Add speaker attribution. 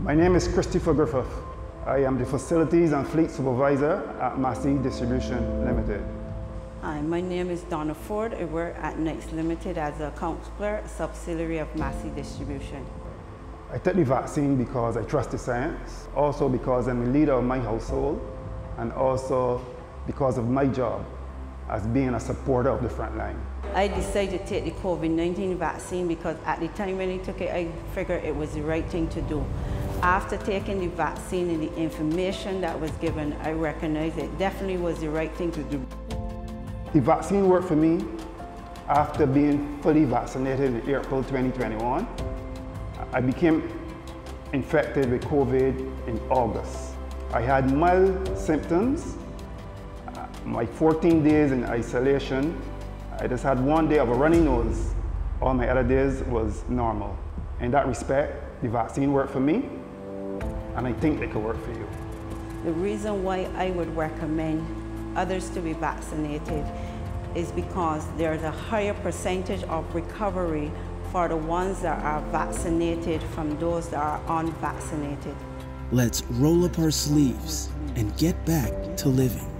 Speaker 1: My name is Christopher Griffith. I am the Facilities and Fleet Supervisor at Massy Distribution Limited.
Speaker 2: Hi, my name is Donna Forde. I work at Knights Limited as a counselor, a subsidiary of Massy Distribution.
Speaker 1: I took the vaccine because I trust the science, also because I'm a leader of my household, and also because of my job as being a supporter of the front line.
Speaker 2: I decided to take the COVID-19 vaccine because at the time when I took it, I figured it was the right thing to do. After taking the vaccine and the information that was given, I recognized it definitely was the right thing to do.
Speaker 1: The vaccine worked for me after being fully vaccinated in April 2021. I became infected with COVID in August. I had mild symptoms. My 14 days in isolation, I just had one day of a runny nose. All my other days was normal. In that respect, the vaccine worked for me, and I think they could work for you.
Speaker 2: The reason why I would recommend others to be vaccinated is because there's a higher percentage of recovery for the ones that are vaccinated from those that are unvaccinated.
Speaker 3: Let's roll up our sleeves and get back to living.